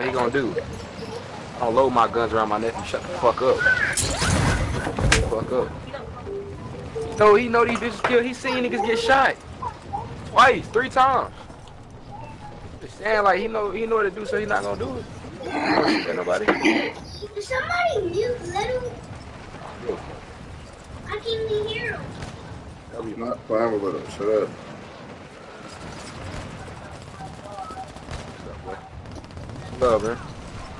What he gonna do? I don't load my guns around my nephew. Shut the fuck up. Shut the fuck up. No, he know these bitches kill. He seen niggas get shot. Twice, three times. Just saying like he know he know what to do, so he not gonna do it. He don't shoot at nobody. Somebody mute little. I can't even hear him. That'll be Not playing with him. Shut up. Love, man.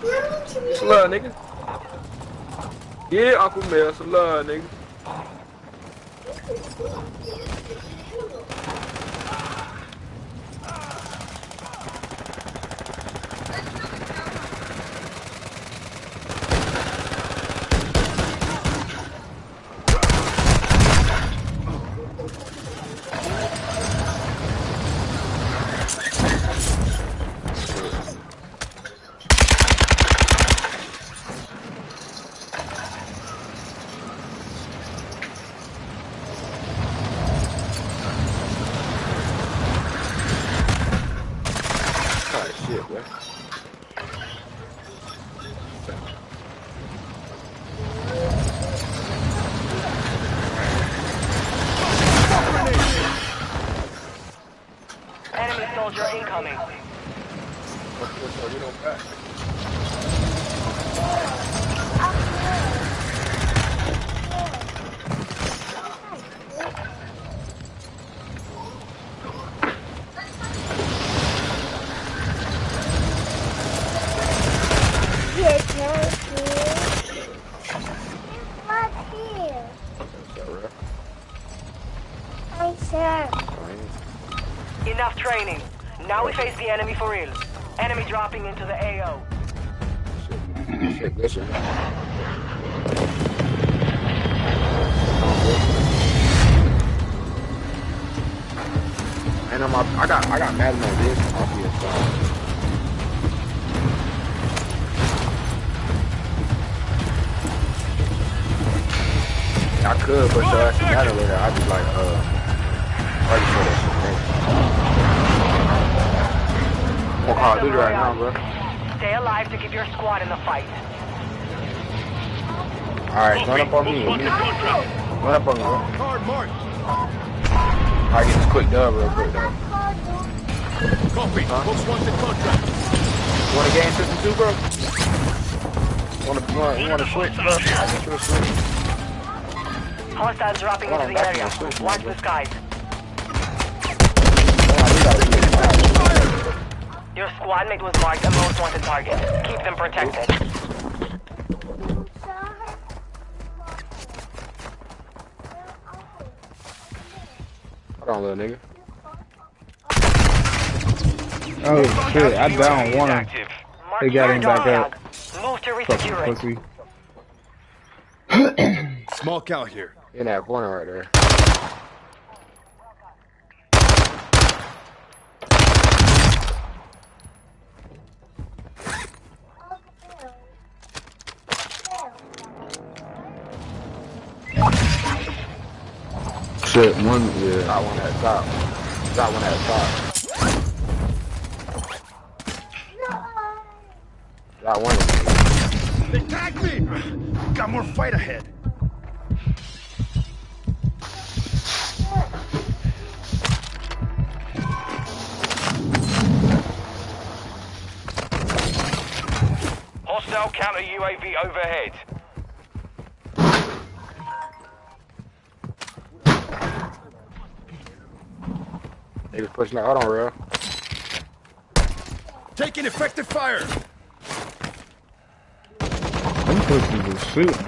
It's love, nigga. Yeah, Uncle Mel, it's love, nigga. Oh, shit, boy. Enemy soldier incoming. What's, what's up? You don't back. Yes, yes, yes. What's here? What's up, bro? Hi, sir. Fine. Enough training. Now we face the enemy for real. Enemy dropping into the AO. Shit, shit, listen. And I'm, up, I got, I got Madden on this on PS5. I could, but your ass Madden later. I'd be like, uh, ready for that on Call of right now, bro. Stay alive to keep your squad in the fight. Alright, run up on me. Run up on me, bro. Alright, get this quick dub real quick, though. Copy. Most wanted contract. You want a game system too, bro? Want to, you want, to switch, bro? I'll get you a switch. Hostiles dropping Hold into the area. Watch the skies. Your squad mate was marked a most wanted target. Keep them protected. Hold on, little nigga. Oh shit, I down one. Active. They got your him back up. tag. Move to Fucking resecure it. pussy. Small cow here. In that corner right there. Shit, one, yeah. Got one at the top. Got one at the top. Got one. They tagged me. Got more fight ahead. Hostile counter UAV overhead. Niggas pushing out. On, real. Taking effective fire. Them pussies was shooting.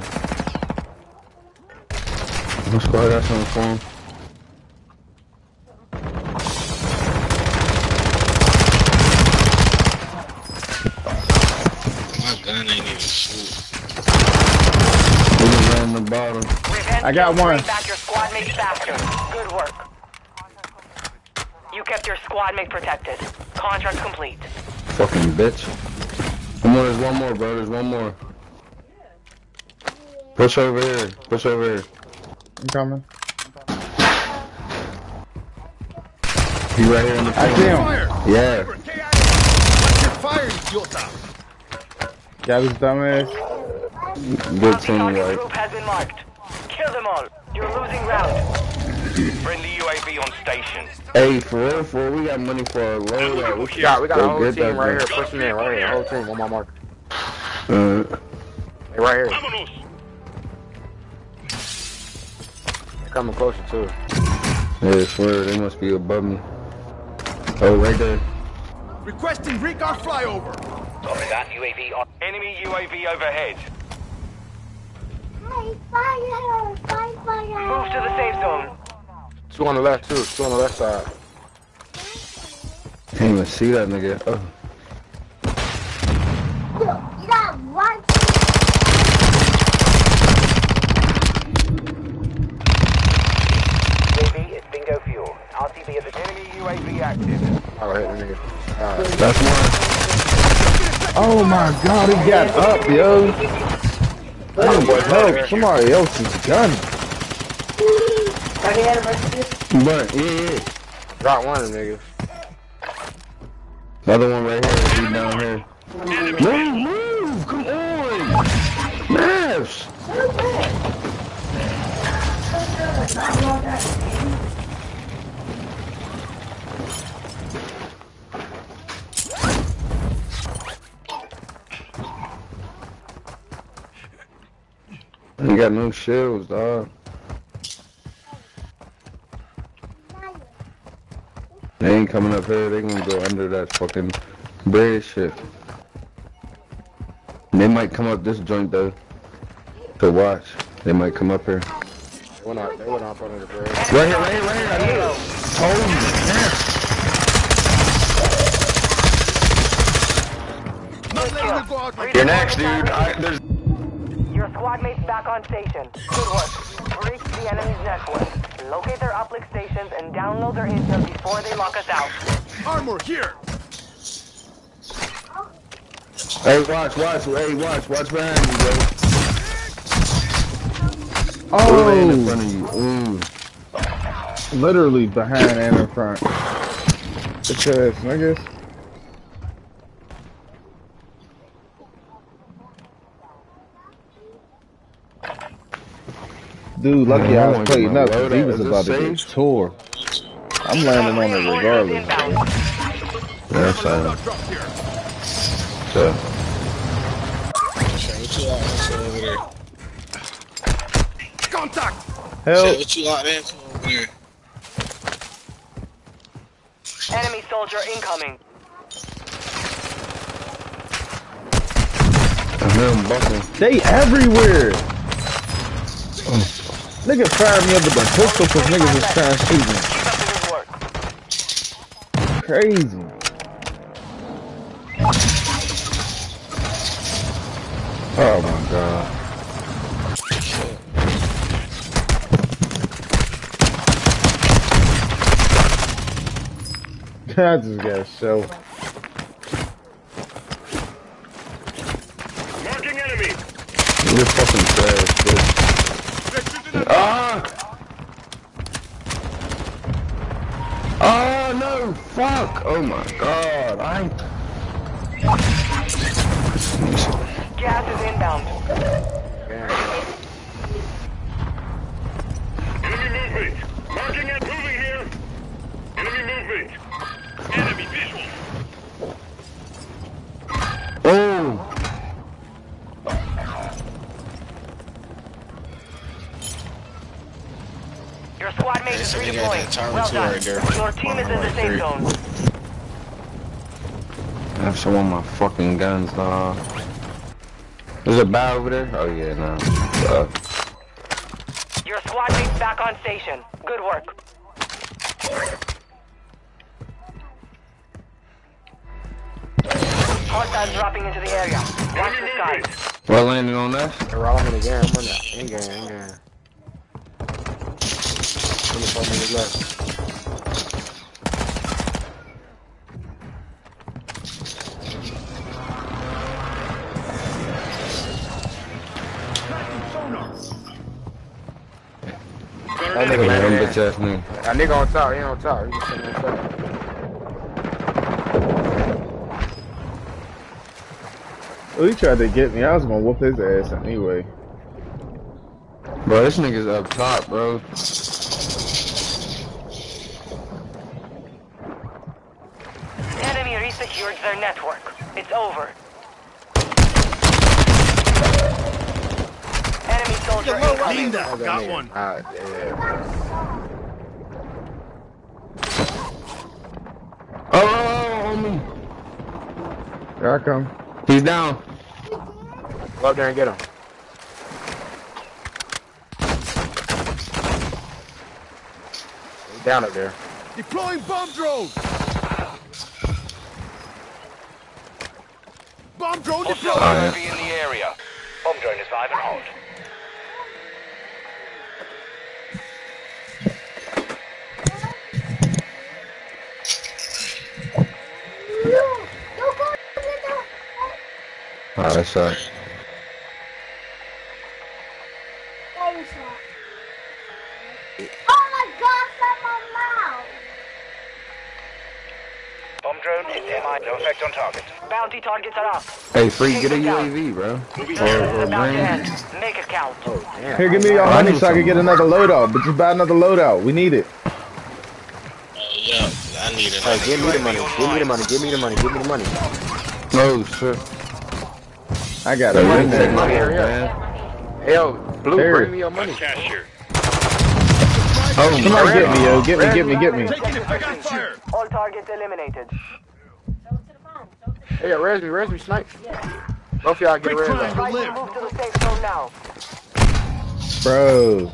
My squad got something for him. My gun ain't even shoot. They just ran in the bottom. Revenge I got one. back your squad mate faster. Good work. You kept your squad mate protected. Contract complete. Fucking bitch. One more, there's one more, bro. There's one more. Push over here. Push over here. I'm coming. He right here in the I corner. see him. Fire. Yeah. Watch your fire, idiota. Got his dumb. Good Bounty team, right? group has been marked. Kill them all. You're losing round. Friendly UAV on station. Hey, for real, for real, we got money for a loadout. We We got, we got a whole team right here pushing in, right here. Whole team on my mark. Uh, Hey, right here. Vámonos. They're coming closer too. yeah, swear, they must be above me. Oh, right there. Requesting recon flyover. Copy that. UAV on. Enemy UAV overhead. Hi, fire! Fire, fire! Move to the safe zone. Two on the left too. Two on the left side. Can't even see that nigga. Oh. You got one. RTB is enemy UAV active. Oh, hit the nigga. That's one. Oh my god, he got up, yo. I need help. Somebody else's gun. But, yeah, yeah. Drop one of them niggas. The other one right here. He down here. Move, move! Come on! Maps! Ain't got no shields, dog. They ain't coming up here. They gonna go under that fucking bridge shit. They might come up this joint though. To watch. They might come up here. They went out. They went out front of the bridge. Right here, right here, right here. I knew it. Holy Not letting them go out like You're next, dude. I, there's Your squad mates back on station. Good work. Breach the enemy's network. Locate their uplink stations and download their intel before they lock us out. armor here. Hey, watch, watch, hey, watch, watch behind you, bro. Oh, in Oh, front of you. Ooh. literally behind and in front. Bitch ass niggas. Dude, lucky Man, I I was playing my up 'cause he was about to get safe? tore. I'm landing on it regardless. inbound. That's fine. Loadout drop. So, Shit, what you locked into over there? Contact. Shit, Help! what you locked into over there? Enemy soldier incoming. I hear. They everywhere! Oh. Nigga fired me up with a pistol cause niggas was trying to shoot me. Keep up the good work. Crazy. Oh my god. I just got so. Marking enemy. You're fucking. Ah! Oh no! Fuck! Oh my god! I. Gas is inbound. Enemy movement. Marking and moving here. Enemy movement. Enemy visual. Oh! Your squad mate is Hey, so that tower Well too done. right there. Your team is in the safe zone. I have some of my fucking guns, dog. There's a bow over there? Oh yeah, no. Uh, Your squad mate's back on station. Good work. Hostiles dropping into the area. Watch the skies. well, landing on us? They're all in the game. I'm in the in game. In game. Four minutes left. That nigga landed bitch. That nigga on top. He on top. He just sitting on top. Oh, he tried to get me. I was gonna whoop his ass anyway. Bro, this nigga's up top, bro. Enemy resecured their network. It's over. Enemy soldier incoming. Linda, got one. Ah, yeah. Oh, homie. Here I come. He's down. Go up there and get him. He's down up there. Deploying bomb drone. Bomb drone Hostile deployed. UAV in the area. Bomb drone is live and hot. Drone is MI. No effect on target. Bounty targets are up. Hey, free, get a Take him down. UAV, bro. Or, or About to green. end. Make it count. Oh, damn. Here, give me your I money so I can get another loadout. But just buy another loadout. We need it. Yeah, I need it. Hey, give me the money. Give me the money. Give me the money. Give me the money. Oh, shit. I got Hey, it you take there. Here, money, here. man. Hey, yo, Blue, Here. bring me your money. Cash. Oh, Somebody my get me, yo. Get me, get me, get me. Taking effect on fire. All targets eliminated. Hey, yo, res me, res me, snipe. Both of y'all get Big res triangle on. Try to live. move to the safe zone now. Bro.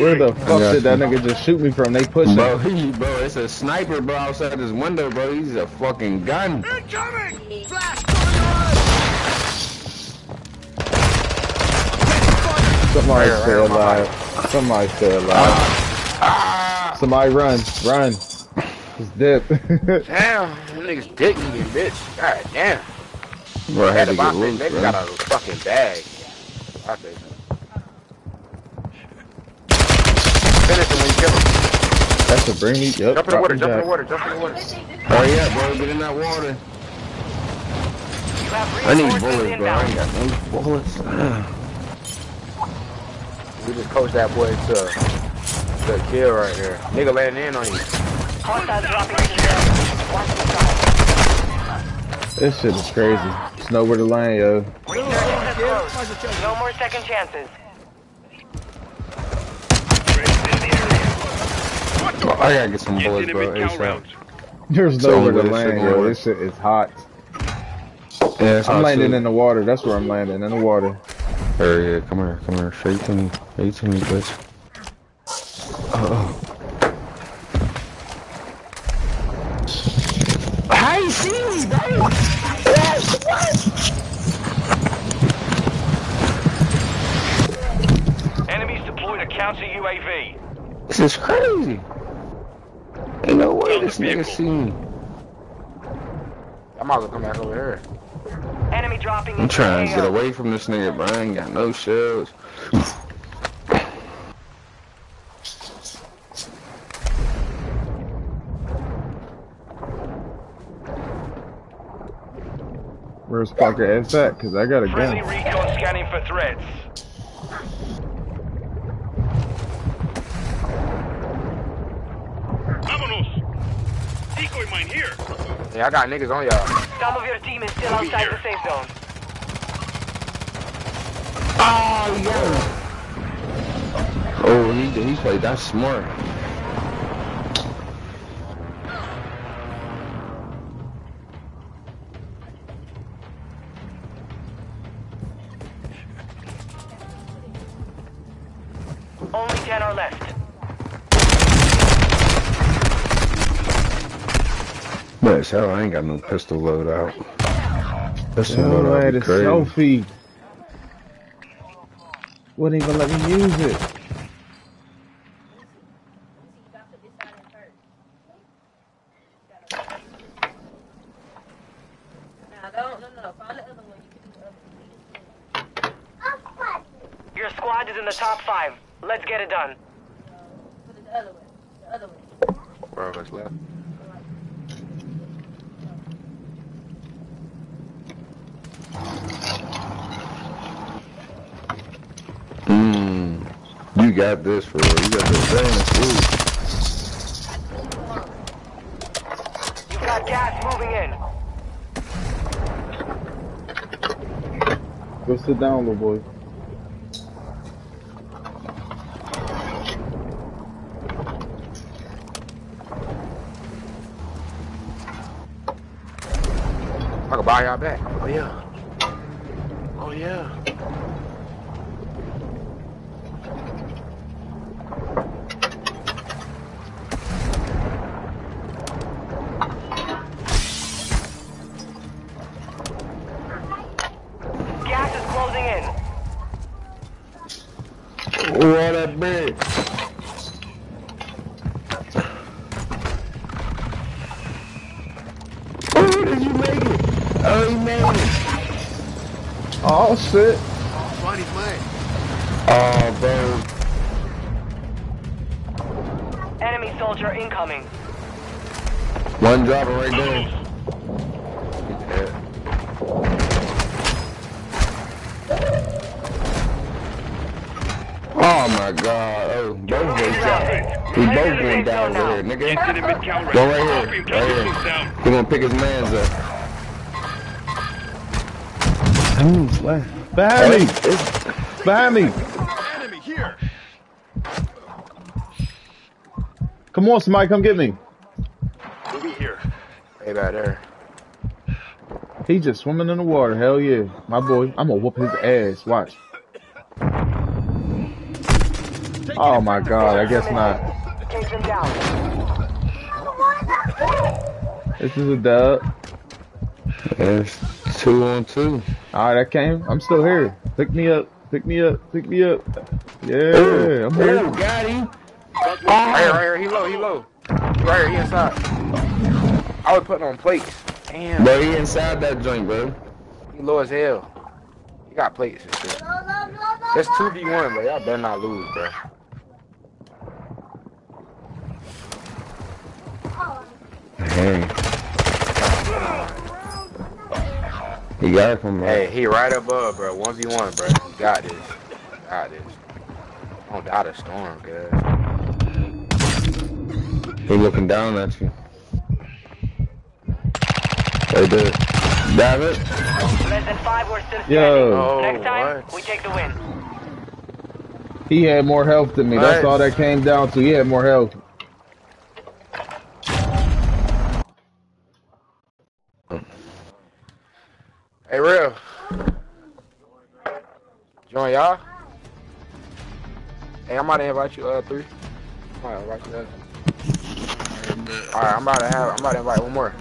Where the fuck got did that nigga just shoot me from? They pushing. Bro, he, bro, it's a sniper, bro, outside this window, bro. He's a fucking gun. Incoming. Flash Somebody Right, stay right on my alive. Somebody stay alive. Ah! Somebody run, run. Just dip. Damn, them niggas dick me, bitch. God damn. Bro, I had Had to the get box, loose, they bro. got a fucking bag. I say so. Finish him when you kill him. That's to bring me. Yep. Jump in the water, jump in the water, jump in the water. Oh, yeah, bro, get in that water. You have I need bullets, bro. I ain't got no bullets. We just coached that boy to, to kill right here. Nigga landing in on you. Hostiles dropping into the area. Watch the sky. This shit is crazy. It's nowhere to land, yo. Resurgence is close. No more second chances. Bro, I gotta get some Get bullets, bro. ASAP. There's nowhere to land, yo. going- This shit is hot. Yeah, I'm hot, landing too. in the water. That's where I'm landing, in the water. Yeah, come here, come here. Straight to me. Straight to me, bitch. Oh. How you see me, bro? Yes, Enemies deployed a counter UAV. This is crazy. Ain't no way this nigga see me. I might as well come back over here. Enemy dropping I'm trying to get away from this nigga, bro. I ain't got no shells. Where's Parker ass at? Cause I got a Friendly gun. recon scanning for threats. Vámonos! Decoy mine here! Yeah, I got niggas on y'all. Some of your team is still outside here. the safe zone. Oh, yeah. Oh, he he played that smart. As hell, I ain't got no pistol load out. Pistol Yo, load I out had be crazy. selfie. Wouldn't even let me use it. Your squad is in the top five. Let's get it done. Bro, that's left. Got this for real. You got the advantage, You've got gas moving in. Go sit down, little boy. I can buy y'all back. Oh yeah. Oh shit. Funny man. Oh, bro. Enemy soldier incoming. One dropper right there. Oh my god. Oh, both of them shot. We both going down over here, nigga. Get to the mid-town Go right here. Right here. He gonna pick his mans up. Behind me. It's- Behind me. Enemy. Come on, somebody come get me. Moving here. Hey back there. He just swimming in the water. Hell yeah. My boy. I'm gonna whoop his ass. Watch. Oh my god, I guess not. Take them down. This is a dub. It's two on two. Alright, I came. I'm still here. Pick me up. Pick me up. Pick me up. Yeah, I'm here. Ooh, got him. Right here, right here. He low, he low. Right here, he inside. I was putting on plates. Damn. Bro, he inside that joint, bro. He low as hell. He got plates and shit. That's 2v1, bro. Y'all better not lose, bro. Hey. He got it from me. Hey, he right above, bro. 1v1, bro. You got this. You got this. Don't die the storm, cuz. He looking down at you. Right there. Damn it. Less than five, we're still standing. Yo, Oh, Next time, what? we take the win. he had more health than me. That's all that came down to. He had more health. Hey, real. Join y'all. Hey, I'm about to invite you, uh, three. I'm about to invite you, uh. Alright, I'm about to have, I'm about to invite one more.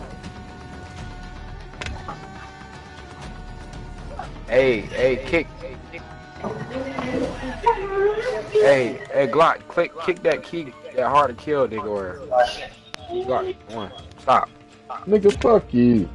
Hey, hey, kick. Hey, hey, Glock, click, kick that key, that hard to kill nigga or. Glock, one, stop. Nigga, fuck you.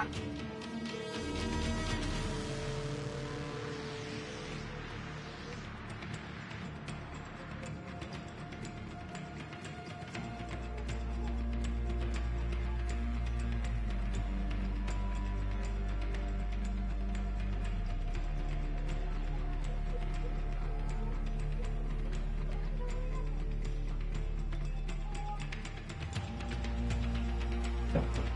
Thank yeah. you.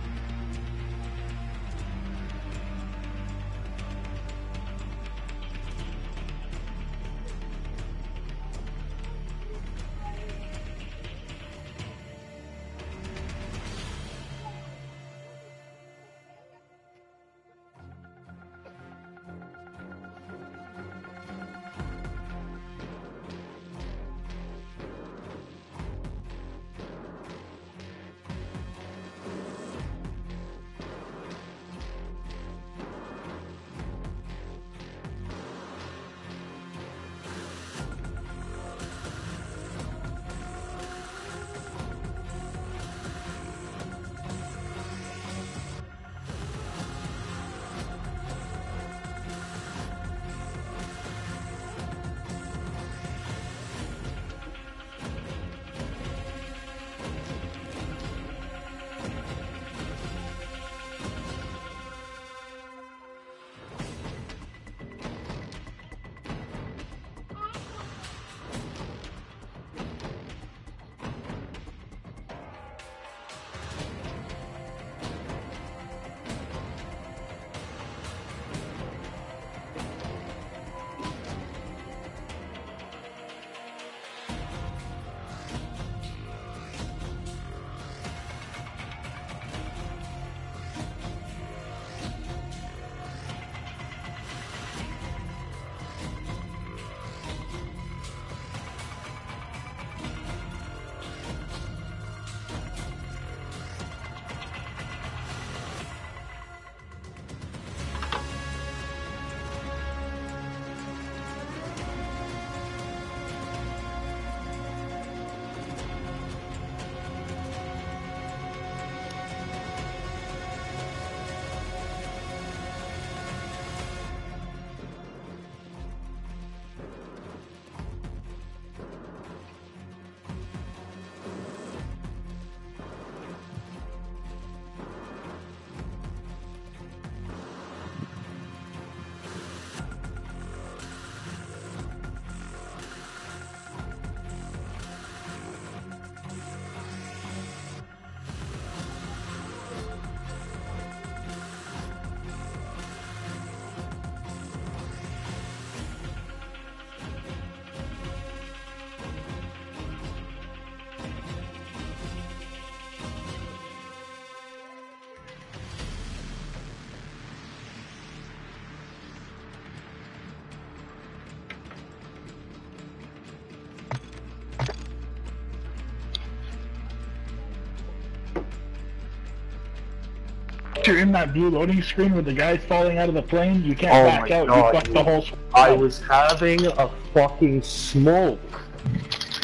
You're in that blue loading screen where the guy's falling out of the plane, you can't Oh back out. God, you fuck the whole. I was having a fucking smoke.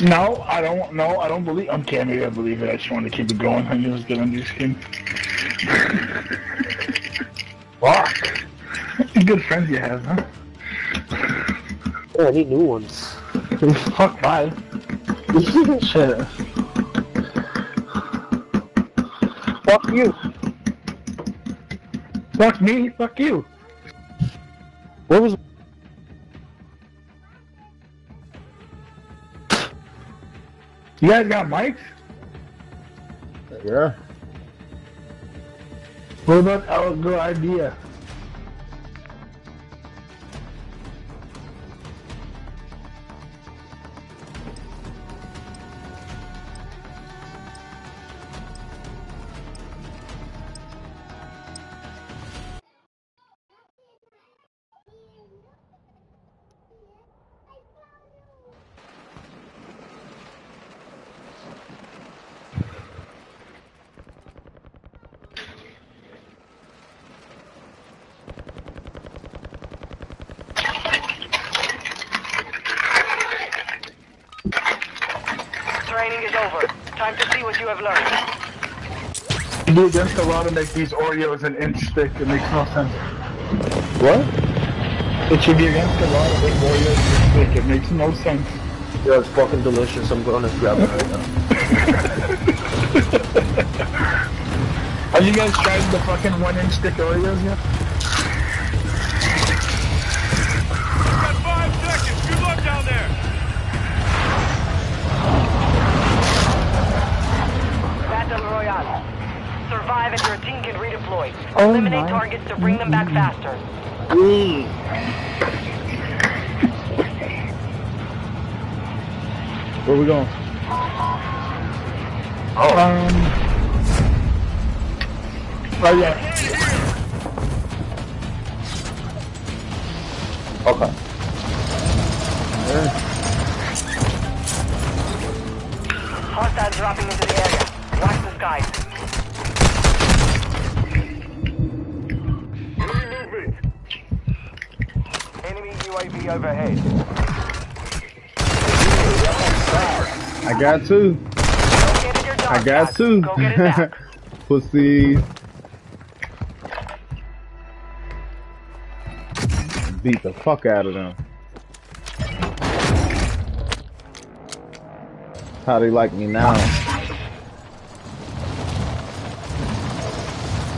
No, I don't. No, I don't believe. I'm okay, maybe I believe it. I just want to keep it going. I knew it was good on your skin. Fuck. Good friends you have, huh? Yeah, I need new ones. Fuck, bye. Shit. Fuck you. Fuck me. Fuck you. What was? You guys got mics? Yeah. What about our good idea? Law to make these Oreos an inch thick, it makes no sense. What? It should be against the law to make Oreos an inch thick, it makes no sense. Yeah, it's fucking delicious. I'm gonna grab it right now. Have you guys tried the fucking one inch thick Oreos yet? Oh Eliminate my. targets to bring them back faster. Where we going? Um. Oh yeah. Okay. Hostiles dropping into the area. Watch the skies. Overhead. I got two. Your I got two. Go. Pussy. Beat the fuck out of them. How they like me now?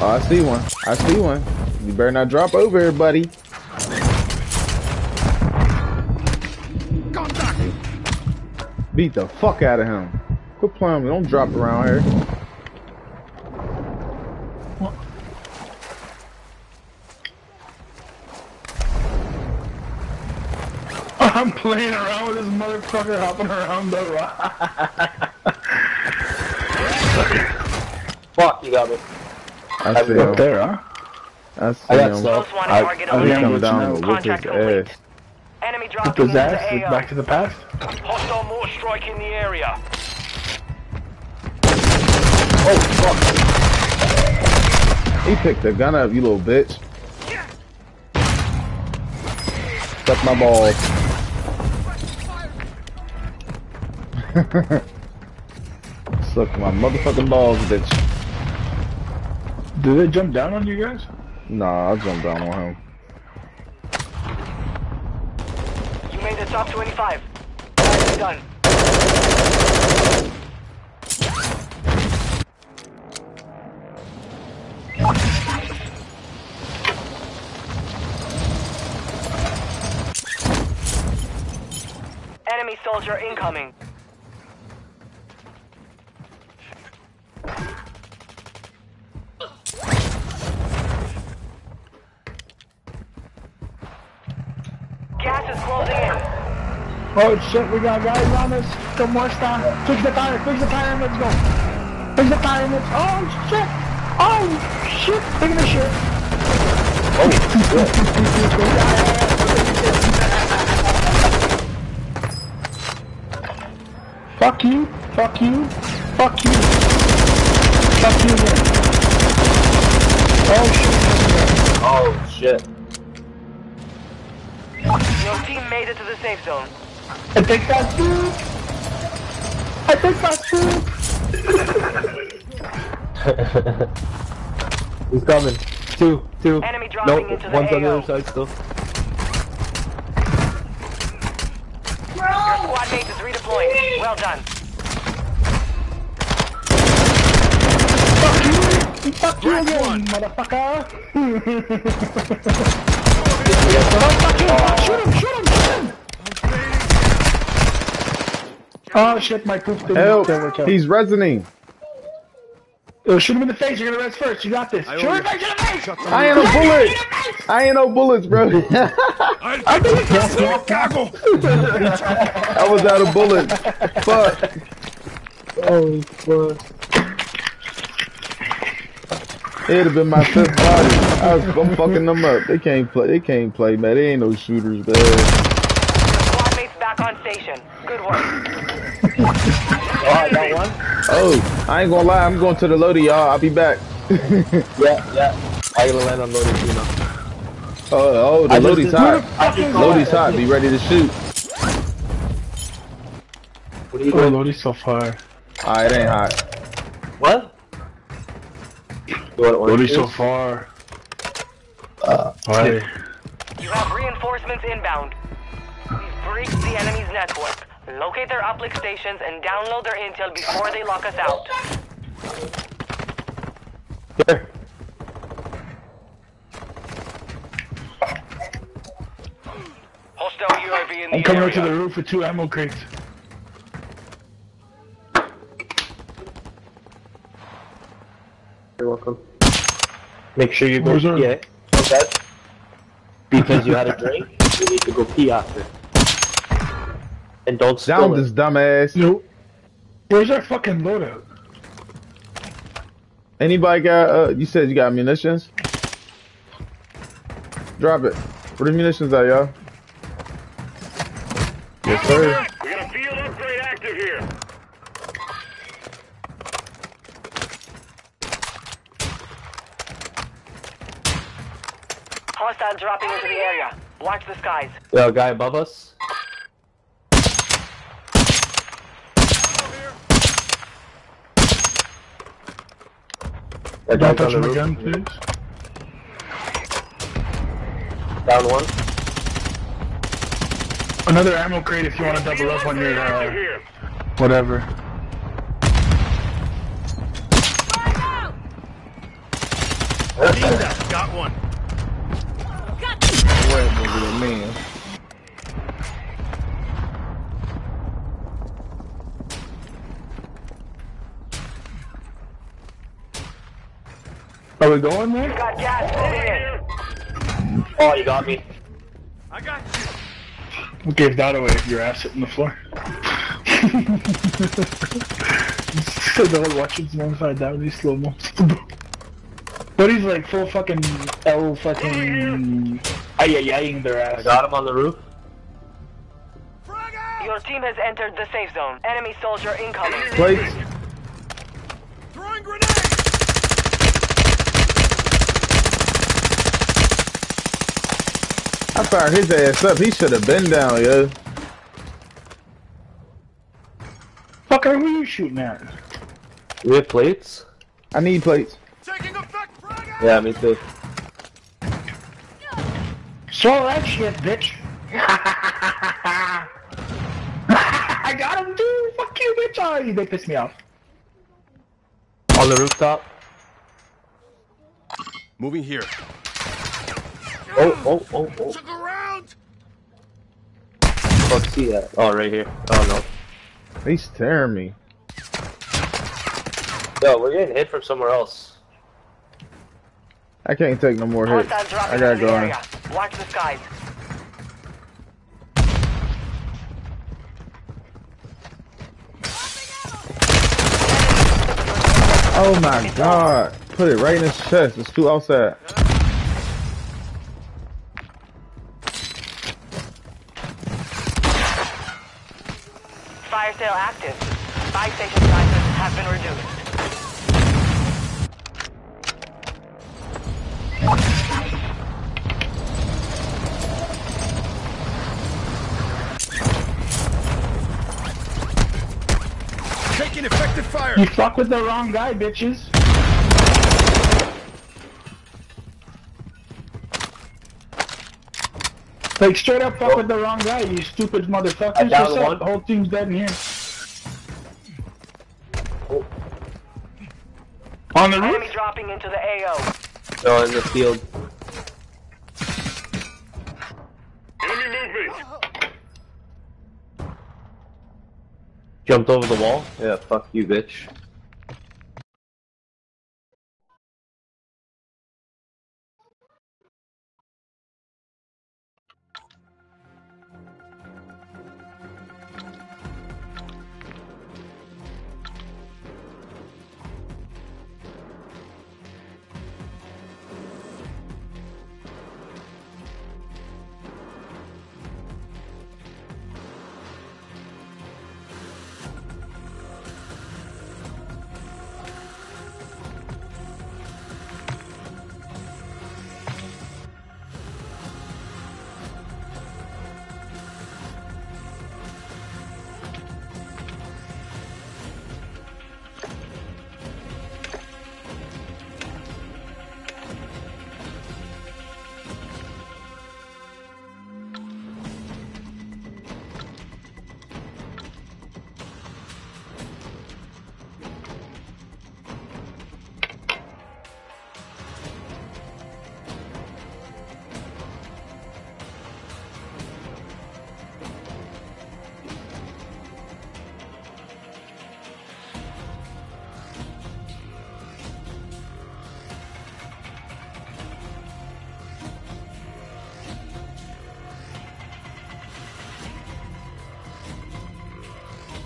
Oh, I see one. I see one. You better not drop over here, buddy. Beat the fuck out of him. Quit playing with me. Don't drop around here. I'm playing around with this motherfucker hopping around the rock. Fuck, you got me. I see Up him. there, huh? I see I got him. stuff. Most I, target I think come I'm down with out. whip his ass. Enemy Up dropping his into ass, the AO. back to the past. Hostile more strike in the area. Oh, he picked the gun up, you little bitch. Suck my balls. Suck my motherfucking balls, bitch. Did they jump down on you guys? Nah, I jumped down on him. You made the top 25. Nicely done. Enemy soldier incoming. Gas is closing in. Oh shit, we got guys on us. Some more stuff. Fix the tire, fix the tire, and let's go. Fix the tire, and let's. Oh shit! Oh shit! Taking a shit. Oh, fuck you, fuck you, fuck you. Fuck you again. Oh shit. Oh shit. Your team made it to the safe zone. I think that's two. I think that's two. He's coming. Two, two. Enemy dropping Nope, into the one's on the other side still. Your squad mate is redeploying. Well done. Fuck you Fuck you again, motherfucker. Shoot him, shoot him, shoot him. Oh shit, my poop didn't Help! work out. He's resonating. Yo, shoot him in the face. You're gonna rest first. You got this. Shoot him in the face. Shoot him in the face. I ain't no bullets. I ain't no bullets, bro. I think that's Chicago! I was out of bullets. Fuck. Oh fuck. It'd have been my fifth body. I was, I'm fucking them up. They can't play. They can't play, man. They ain't no shooters, man. Your squad mate's back on station. Good work. Oh, I got one. Oh, I ain't gonna lie. I'm going to the loader, y'all. I'll be back. Yeah, yeah. I gotta land on loading too now. Oh, oh, the I just loady's did- hot. I hot. Be ready to shoot. What are you Oh, doing? Lodi's so far. Ah, it ain't hot. What? What What orange is so far? Uh, Why? You have reinforcements inbound. We've breached the enemy's network. Locate their uplink stations and download their intel before they lock us out. Here. Hostile UAV in the I'm coming area. up to the roof with two ammo crates. You're welcome. Make sure you go Where's our- pee? Okay. Because you had a drink, you need to go pee after. And don't spill Down it. this dumbass. Yo, where's our fucking loadout? Anybody got, uh, you said you got munitions? Drop it. Where the munitions at, y'all? Yes, sir. We got a field upgrade active here. Hostile dropping into the area. Watch the skies. Yo, guy above us. That Don't guy's on touch the him again, please. Down one. Another ammo crate if you want to double up on your, Active uh, whatever. Team that. Got one. Wait, nigga, man. Are we going there? Got gas moving in. Oh, you got me. I got you. We gave that away if your ass hitting the floor. so the watching some upside down, these slow mo. But he's like full fucking L fucking ay ay aying their I ass. got him on the roof. Your team has entered the safe zone. Enemy soldier incoming. Plates. I fired his ass up. He should have been down, yo. Fucker, who you shooting at? We have plates? I need plates. Taking effect. Frag out. Yeah, me too. Swallow that shit, bitch. I got him, dude. Fuck you, bitch. Oh, they pissed me off. On the rooftop. Moving here. Oh, oh, oh, oh. Took around. Fuck, see that. Oh, right here. Oh, no. He's tearing me. Yo, we're getting hit from somewhere else. I can't take no more hits. I gotta go in. Watch the skies. Oh my god. Put it right in his chest. It's two outside. Fire sale active. Buy station prices have been reduced. Taking effective fire. You fuck with the wrong guy, bitches. Like straight up fuck oh. with the wrong guy, you stupid motherfuckers. I downed What's up? The whole team's dead in here. On the Enemy dropping into the AO. No, in the field. Enemy movement. Jumped over the wall? Yeah, fuck you, bitch.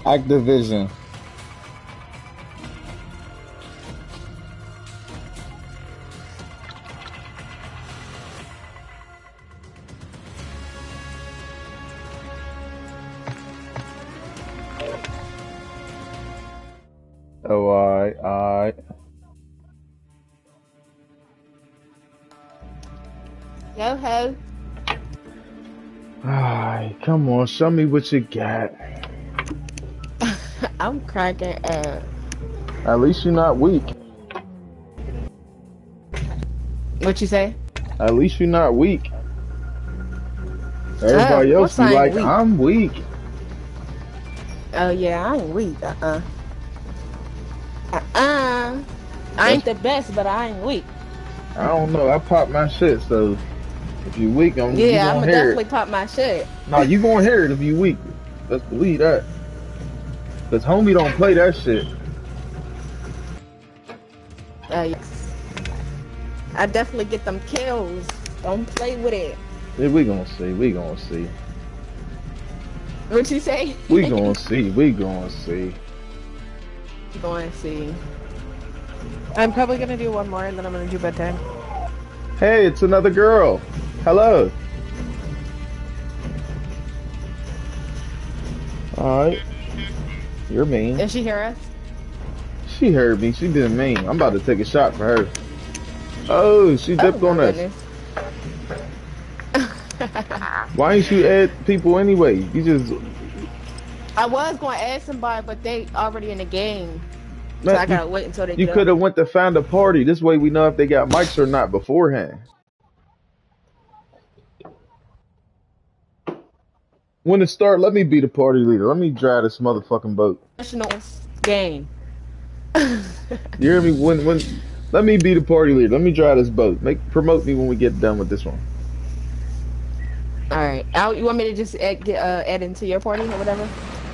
Activision. Oh, alright. Yo ho. Alright, come on, show me what you got. I'm cracking up. At least you're not weak. What you say? At least you're not weak. Everybody Uh, else be like, weak? I'm weak. Oh yeah, I ain't weak. Uh uh. Uh uh. I ain't the best, but I ain't weak. I don't know. I pop my shit, so if you weak, I'm you Yeah, I'm gonna definitely it. pop my shit. No, you gonna hear it if you weak. Let's believe that. Cause homie don't play that shit. Uh. I definitely get them kills. Don't play with it. Yeah, we gonna see. We gonna see. What you say? We gonna see. We gonna see. Going to see. I'm probably gonna do one more and then I'm gonna do bedtime. Hey, it's another girl. Hello. Alright. You're mean. Did she hear us? She heard me. She didn't mean. I'm about to take a shot for her. Oh, she oh, dipped oh, on my us. goodness. Why ain't you add people anyway? You just I was going to add somebody, but they already in the game. So I gotta you- wait until they you could have went to find a party. This way we know if they got mics or not beforehand. When it start, let me be the party leader. Let me drive this motherfucking boat. Professional game. You hear me? When when let me be the party leader. Let me drive this boat. Make promote me when we get done with this one. All right. Al, you want me to just add, get, uh, add into your party or whatever?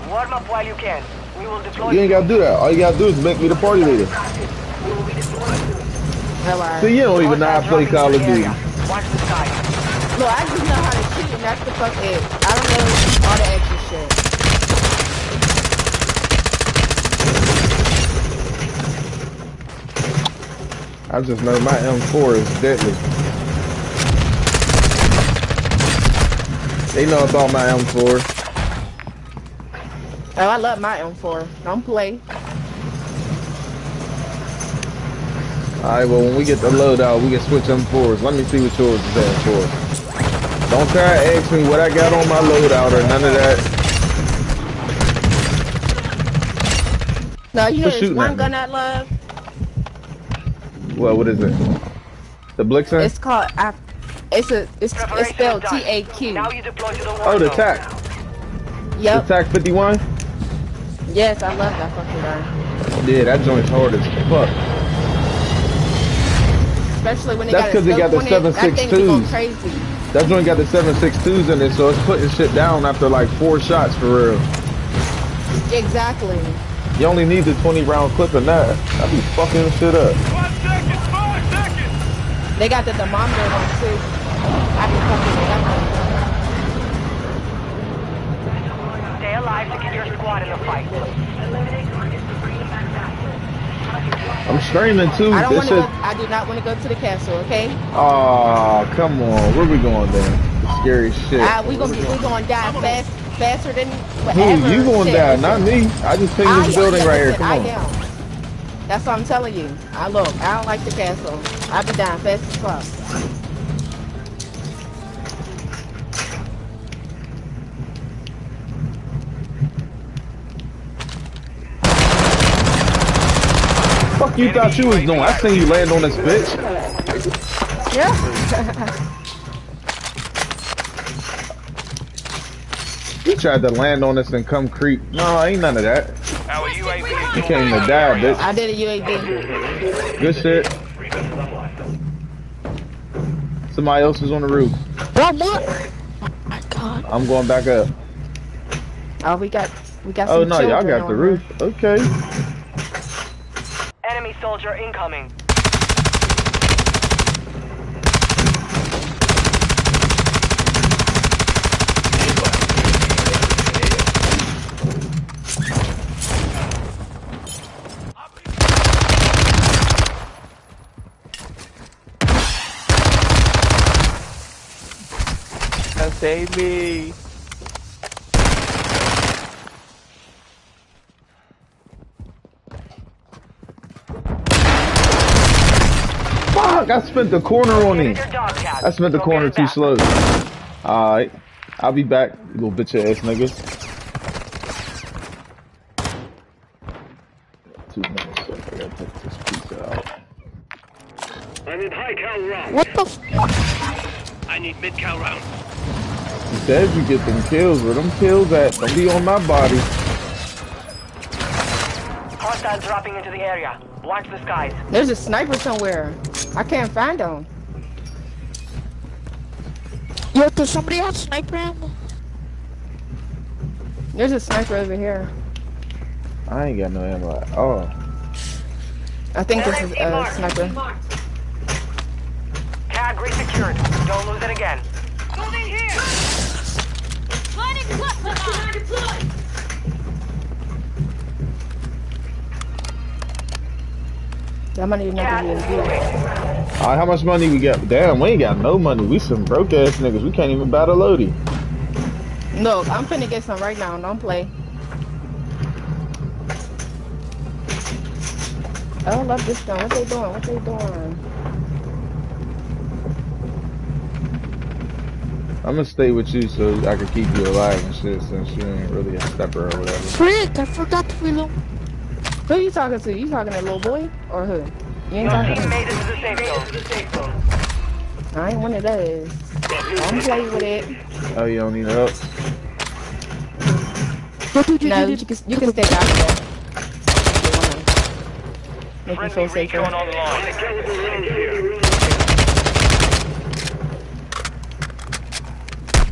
Warm up while you can. We will deploy You ain't gotta do that. All you gotta do is make me the party leader. See, you don't even know how to play Call of Duty. Watch the sky. No, I just know how to shoot, and that's the fuck it. I don't know all the extra shit. I just know my M4 is deadly. They know about my M4. Oh, I love my M4. Don't play. Alright, well when we get the loadout, we can switch M4s. Let me see what yours is at for. Don't try to ask me what I got on my loadout or none of that. No, you know Quit there's shooting one at gun I love. Well, what is it? The Blixen? It's called. I, it's a. It's, it's spelled T A Q. Now you deploy to the Oh, the zone. TAC. The TAC 51? Yes, I love that fucking gun. Yeah, that joint's hard as fuck. Especially when they That's got a 'cause they got the scope on it. That thing be going 7.62s. crazy. That joint got the 7.62s in it, so it's putting shit down after like four shots for real. Exactly. You only need the 20 round clip in that. I be fucking shit up. One second, five seconds. They got the thermometer one too. I be fucking with that one. Stay alive to get your squad in the fight. I'm streaming too. I don't want to go. I do not want to go to the castle. Okay. Oh, come on. Where we going then? The scary shit. Uh, we gonna. We gonna die fast, faster than Who? whatever. You going shit. down? Not me. I just pinged I- this building right here. Come I on. am. That's what I'm telling you. I look. I don't like the castle. I be dying fast as fuck. Fuck you thought you was doing? I seen you land on this bitch. Yeah. You tried to land on us and come creep. No, ain't none of that. You came to die, bitch. I did a UAV. Good shit. Somebody else is on the roof. One more. Oh my god. I'm going back up. Oh, we got. We got. Oh some no, y'all got the on roof. Okay. Enemy soldier incoming. Save me! Fuck, I spent the corner on him. I spent the corner too slow. Alright. I'll be back, you little bitch ass nigga. Two minutes. I gotta take this pizza out. I need high cal rounds. What the f- I need mid cal rounds. He says you get them kills. Where them kills at? Don't be on my body. Hostiles dropping into the area. Watch the skies. There's a sniper somewhere. I can't find him. Yo, does somebody have sniper ammo? There's a sniper over here. I ain't got no ammo at all. I think this is a sniper. Tag resecured. Don't lose it again. Moving here! Lighting weapon That money is not gonna be good. Alright, how much money we got? Damn, we ain't got no money. We some broke ass niggas. We can't even battle Lodi. Look, I'm finna get some right now. Don't play. Oh, I love this gun. What they doing? What they doing? I'm gonna stay with you so I can keep you alive and shit since you ain't really a stepper or whatever. Frick, I forgot to reload. Who you talking to? You talking to little boy or who? You ain't Your talking to made it to the safe zone. I ain't one of those. Don't play with it. Oh, you don't need help? No, you can, you can stay back there. Make me feel safer. High caliber rounds here.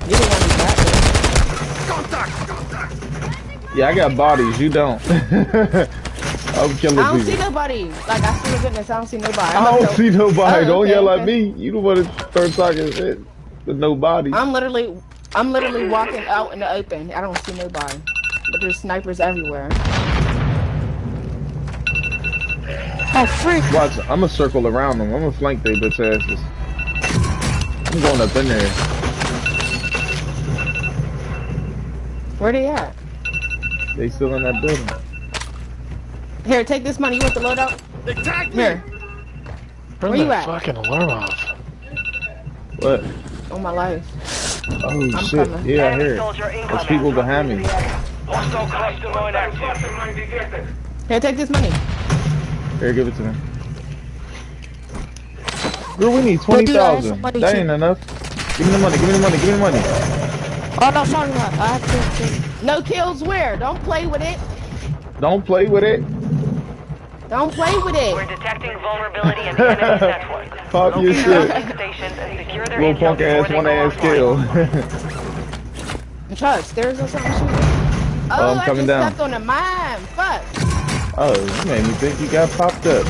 You don't want me back there. Yeah, I got bodies. You don't. I'm killing I don't people. see nobody. Like, I see to goodness, I don't see nobody. I I'm don't see nobody. Oh, don't okay, yell at me. You don't want to start talking shit with nobody. I'm literally, I'm literally walking out in the open. I don't see nobody. But there's snipers everywhere. Oh, frick. Watch, I'm gonna circle around them. I'm gonna flank they bitch asses. I'm going up in there. Where they at? They still in that building. Here, take this money. You want the loadout? They tagged Here. Turn Where you at? fucking alarm off. What? On my life. Oh I'm shit! coming. Yeah, I Enemy hear it. soldier There's incoming. people behind me. Hostile cluster mine active. Here, take this money. Here, give it to me. Girl, we need But twenty dude, I have thousand. some money That ain't enough. Give me the money. Give me the money. Give me the money. Oh, no, sorry, I I have to. No kills where? Don't play with it. Don't play with it. Don't play with it. We're detecting vulnerability in the enemy's network. Pop your Locate their shit. stations and secure their Little punk ass one go ass offline. kill. Try upstairs or something. Shoot. Oh, Oh, I'm oh, I coming just down. stepped on a mine. Fuck. oh, you made me think you got popped up.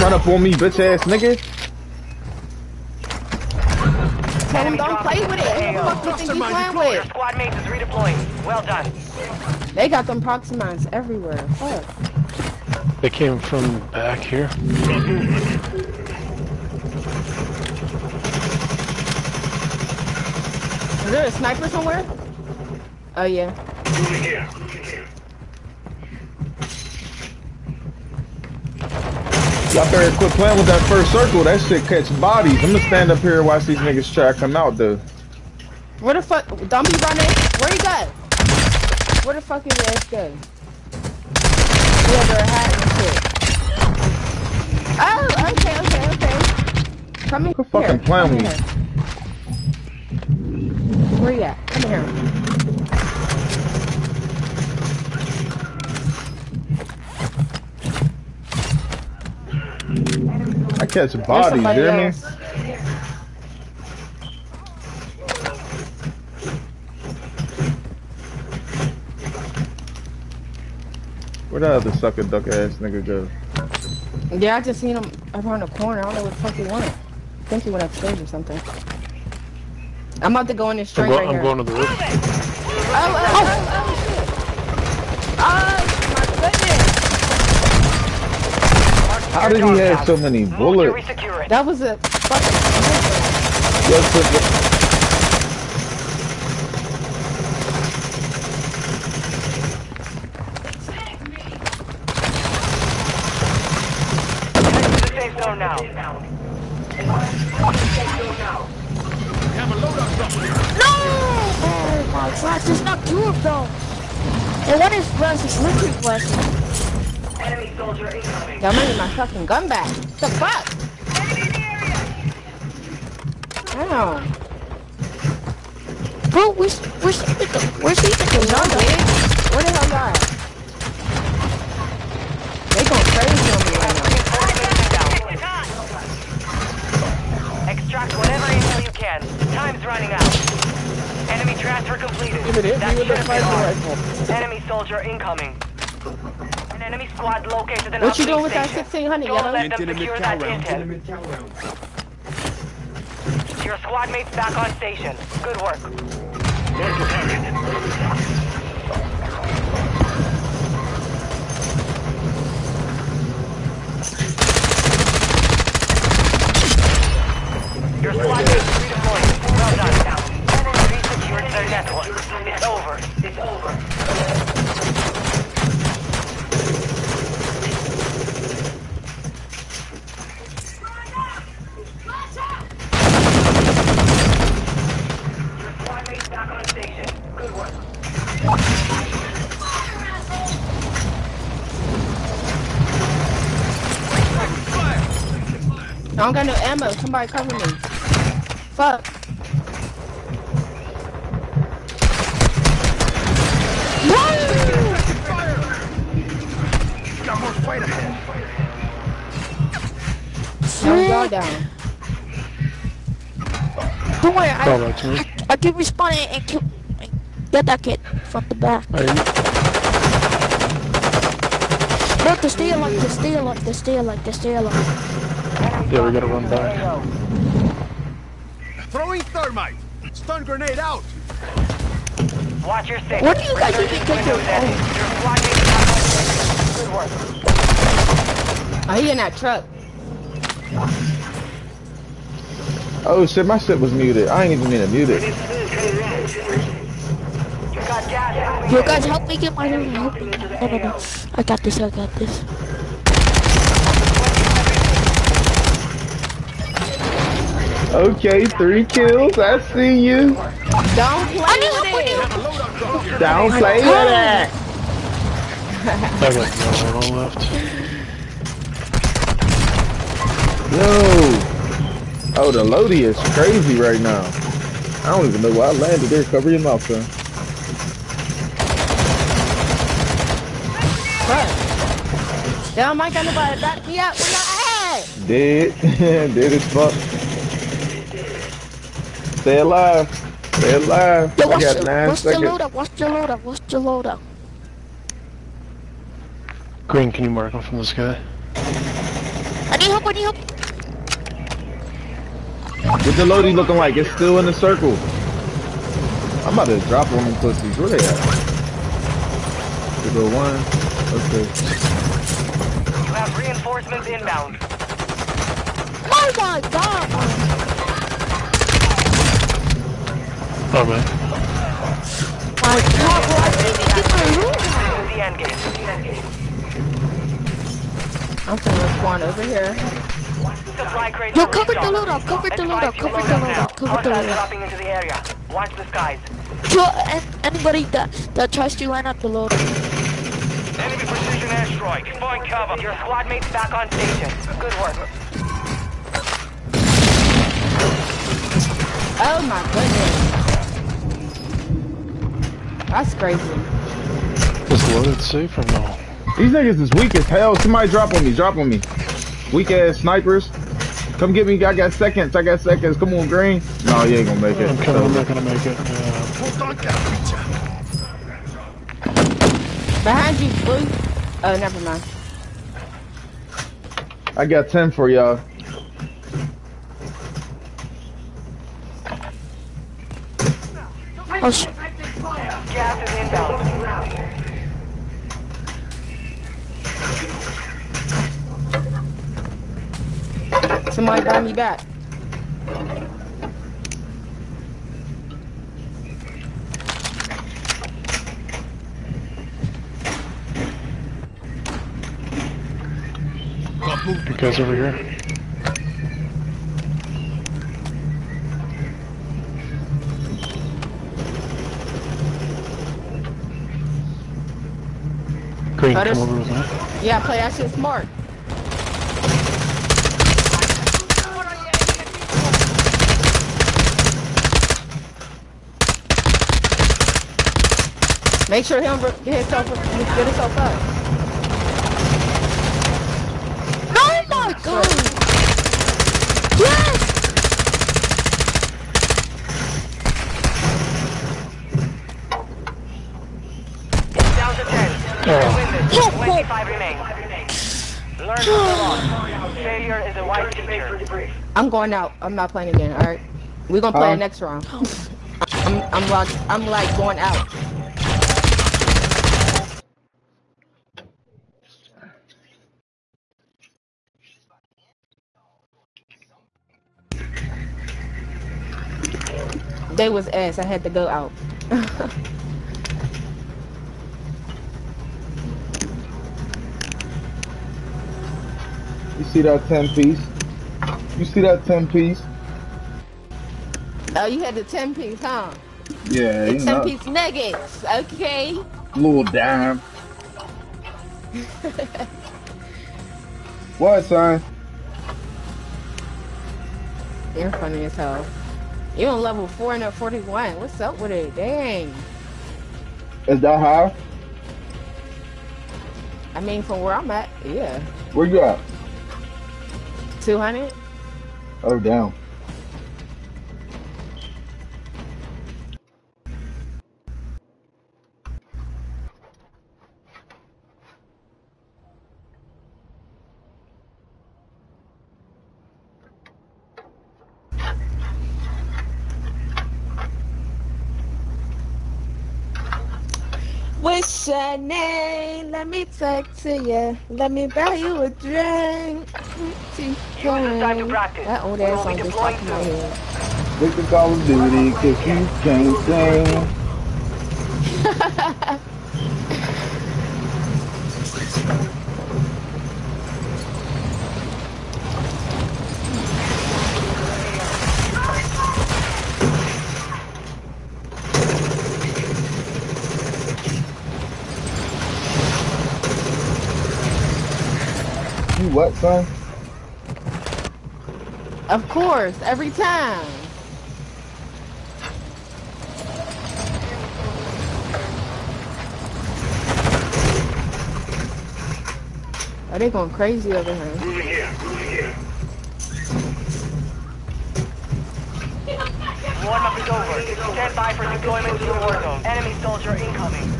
Run up on me, bitch ass nigga. Tell him don't play with it. Who the fuck you think you playing Your with? squad mate is redeploying. Well done. They got them proxy mines everywhere. Fuck. They came from back here. Is there a sniper somewhere? Oh yeah. Moving here. Y'all better quit playing with that first circle. That shit catch bodies. I'm gonna stand up here and watch these niggas try to come out though. Where the fuck? Don't running. Where you go? Where the fuck is your ass go? He under a hat and shit. Oh, okay, okay, okay. Come in Quit here. fucking playing with me. Where you at? Come here. I catch bodies, you hear me? Where that other sucker duck ass nigga go? Yeah, I just seen him around the corner. I don't know what the fuck he wanted. I think he went upstairs or something. I'm about to go in this I'm, straight go- right I'm here. going to the roof. Oh, oh, oh, oh, shit. Oh, my goodness. How did he have so many bullets? That was a fucking. Yes, yes, Head to the safe zone now. No! Oh my gosh, there's not two of them. And one is versus liquid versus. Enemy soldier incoming. Y'all need my fucking gun back. What the fuck? 1600 yellow. Don't let them secure that intel. Your squad mates back on station. Good work. Target. Ammo. Somebody cover me. Fuck. Got more fight ahead. Now y'all down. Don't worry, Fall I, back to me. I, I can respawn it and kill get that kid from the back. Are you? No, to stay alive, to stay alive, to stay alive, to stay alive. Yeah, we gotta run back. Throwing thermite. Stun grenade out. Watch your six. What do you guys even get your Windows empty. oh, Your squad mates back on station. Good work. Oh, he in that truck. Oh shit, my shit was muted. I ain't even mean to mute it. You got gas moving You in. guys help me get my help me. No, no, no. I got this, I got this. Okay, three kills. I see you. Don't play I with with it. Don't play with it. I got no ammo left. Yo. Oh, the Lodi is crazy right now. I don't even know why I landed there. Cover your mouth, son. Fuck. Y'all might got nobody back me up. Where y'all at? Dead. Dead as fuck. Stay alive. Stay alive. Yo, I watch got the, nine watch the seconds. loadout, watch the loadout, watch the loadout. Green, can you mark him from the sky? I need help, I need help. What the Lodi looking like? It's still in the circle. I'm about to drop on them pussies. Where they at? To go one. Okay. You have reinforcements inbound. Oh my god! Oh man. My god, bro, I didn't even get my room. The end game. The end game. I'm finna spawn over here. Yo, cover the restocked. loadout, cover the Advise loadout, you cover load the up loadout, cover the Hostiles loadout. into the area. Watch the skies. Yo, anybody that, that tries to line up the loadout. Enemy precision airstrike. Find cover. Your squad mates back on station. Good work. Oh my goodness. That's crazy. Is loaded safe or no? These niggas is weak as hell. Somebody drop on me. Drop on me. Weak ass snipers. Come get me. I got seconds. I got seconds. Come on, Green. No, you ain't gonna make it. I'm kind of not gonna make it. Yeah. Hold on, Captain. Behind you, blue. Oh, never mind. I got 10 for y'all. Oh, sh- Somebody buy me back. You guys over here? Green, come over with me. Yeah, play that shit smart. Make sure he don't get himself, get himself up. Oh my god! Yes! Down to 10. Oh. Win 25 remain. Learn from the. Failure is a wise teacher. I'm going out. I'm not playing again. All right. We're gonna play Uh. the next round. I'm, I'm like, I'm like going out. They was ass. I had to go out. You see that 10 piece? You see that 10 piece? oh, you had the ten piece, huh? Yeah, The you ten know. piece nuggets. Okay. Little dime. What, son? You're funny as hell. You on level 441. What's up with it? Dang. Is that high? I mean, from where I'm at, yeah. Where you at? 200? Oh, down. What's your name? Let me talk to you. Let me buy you a drink. Use this time to practice. That old ass will song be just deploying stuck in my head. With the Call of Duty, cause you can't sing. what, son? Of course, every time. Are they going crazy over here? Moving here. Moving here. Warm-up is over. Stand by for deployment to the war zone. Enemy soldier incoming.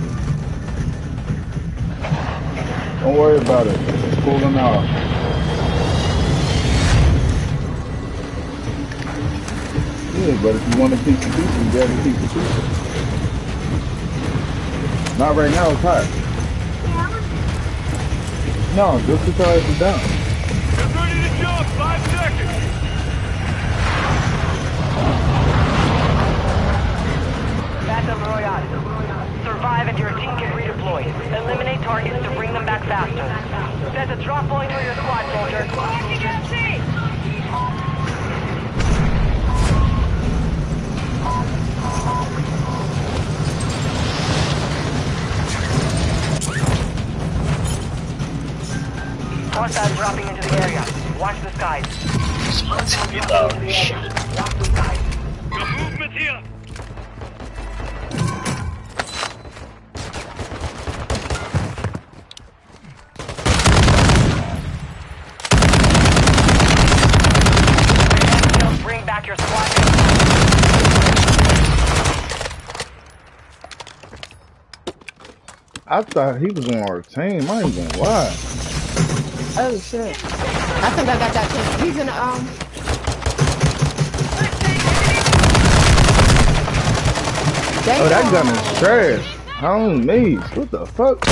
Don't worry about it. Pull them out. Yeah, but if you want a piece of pizza, you grab a piece of pizza. Not right now, it's hot. No, just the tires is down. Get ready to jump. Five seconds. I thought he was on our team. I ain't gonna lie. Oh shit. I think I got that thing. He's in um. Damn. Oh, that gun is trash. Homies, what the fuck?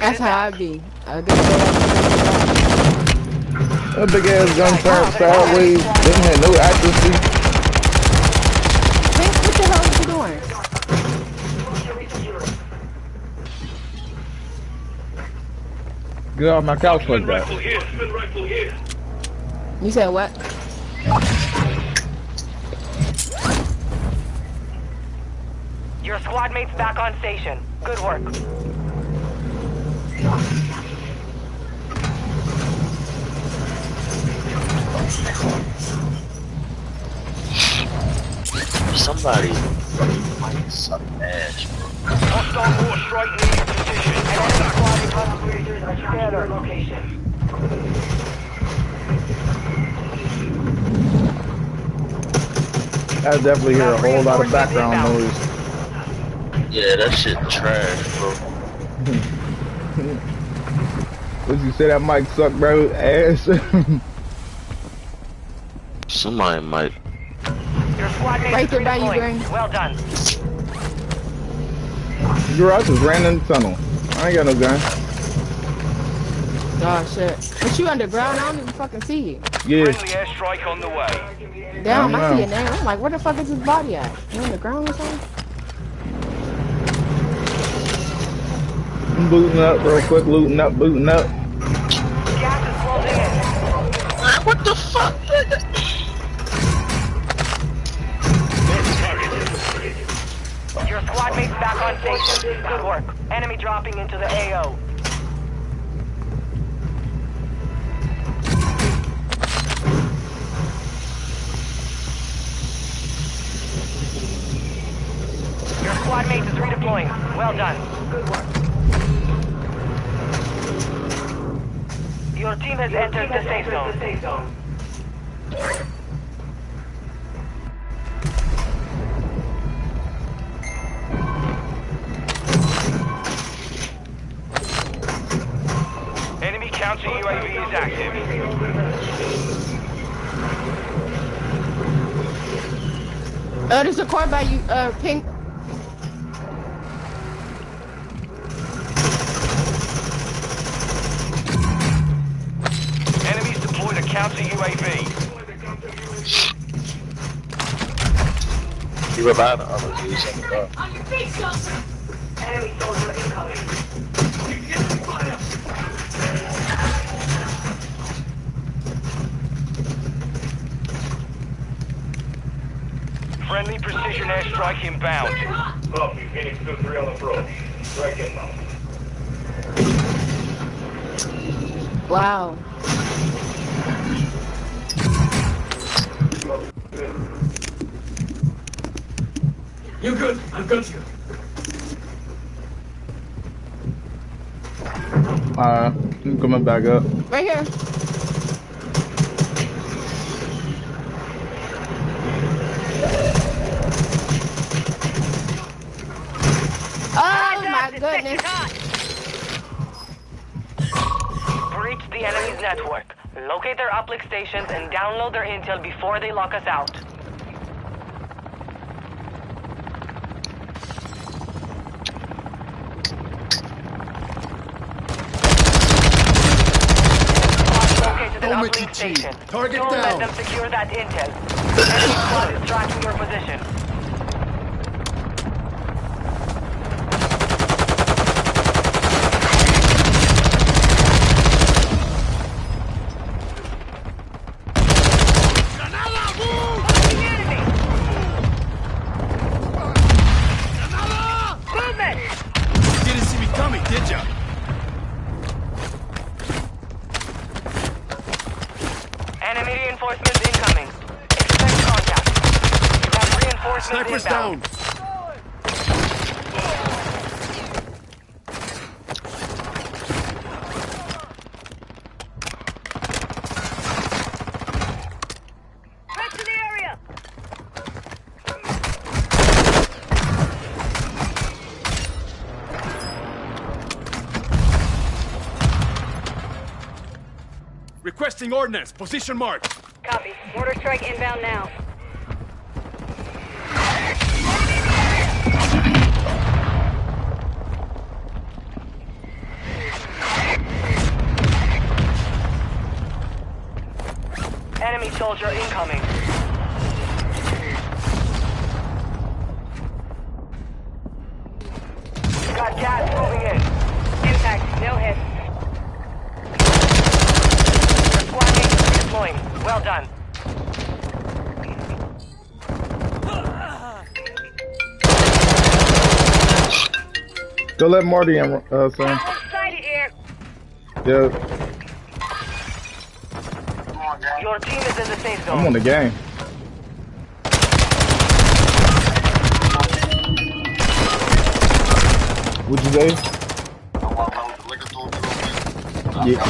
That's how I be. I That big ass gun turned sideways. Didn't have no accuracy. get off my couch like that. You said what? Your squad mate's back on station. Good work. Somebody might suck ass, bro. Hostile war strike I definitely hear a whole lot of background noise. Yeah, that shit trash, bro. what you say that mic suck, bro? Ass. Somebody might. Right there by you, Well done. Garage is ran in the tunnel. I ain't got no gun. Oh shit. But you underground, I don't even fucking see you. Yeah. Friendly airstrike on the way. Damn, I, I see your name. I'm like, where the fuck is his body at? You on the ground or something? I'm booting up real quick, looting up, booting up. What the fuck? Your squad mate's back on station. Good work. Enemy dropping into the AO. Your squad mate is redeploying. Well done. Good work. Your team has Your entered team has the safe zone. active. Uh, there's a car by you, uh, pink. Enemies deployed a counter UAV. You revived the others using the car. Enemy soldier incoming. You get him. Friendly precision airstrike inbound. Copy, Phoenix 2-3 on approach. Strike inbound. Wow. You're good. I've got you. Uh, I'm coming back up. Right here. and they're. Breach the enemy's network. Locate their uplink stations and download their intel before they lock us out. Don't station. Target Don't down. let them secure that intel. Enemy squad is tracking your position. Ordnance. Position marked. Copy. Mortar strike inbound now. Enemy soldier incoming. Let Marty in, uh, son. Yeah, Your team is in the safe zone. I'm on the game. What'd you say? Yeah.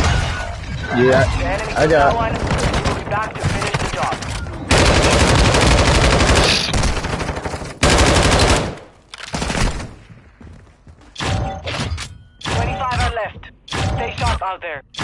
Yeah, I got. One, you will be back to finish the job. Twenty-five are left. Stay sharp out there.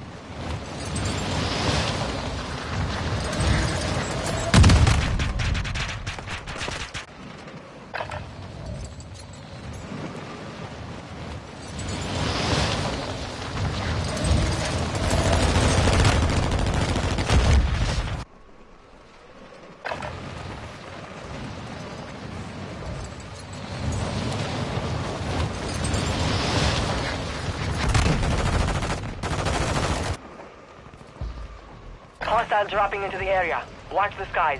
Hostiles dropping into the area. Watch the skies.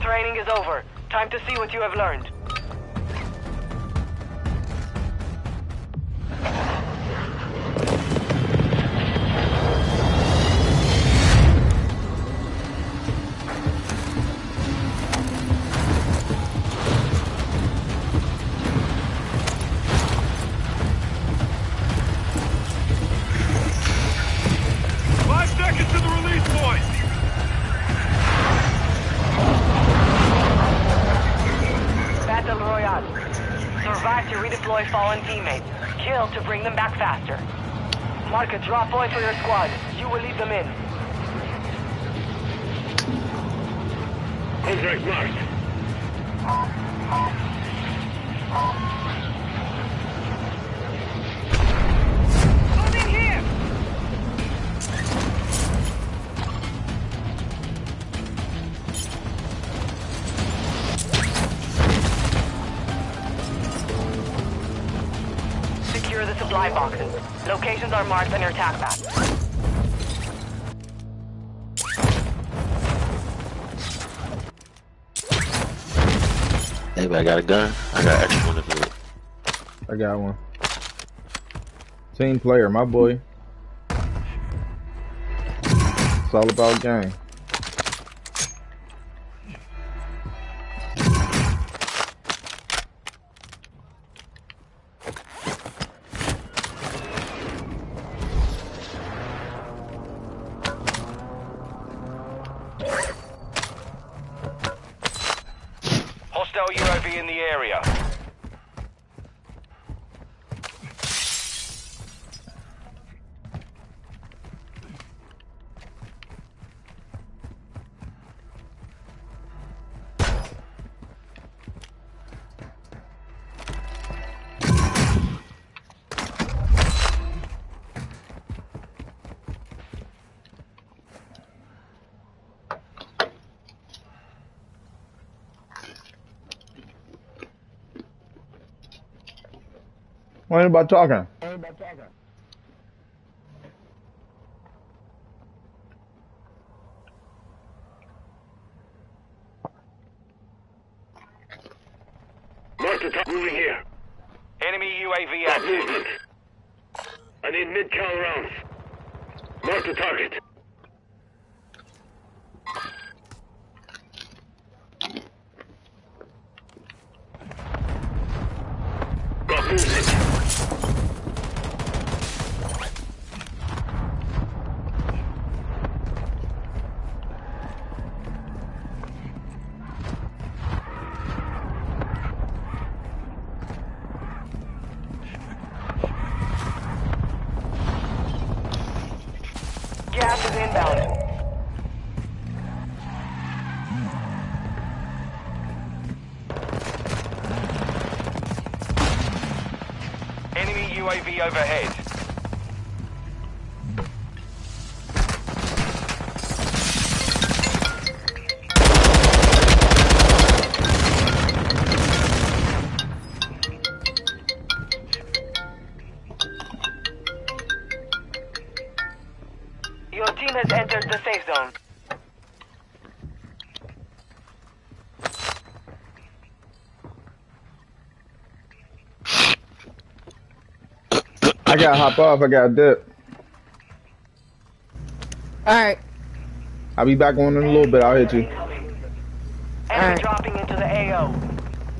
Training is over. Time to see what you have learned. Drop point for your squad. You will lead them in. Contract marked. Team player, my boy. It's all about game. Hostile UAV in the area. What ain't about talking? Overhead. I gotta hop off. I gotta dip. Alright. I'll be back on in a little bit. I'll hit you.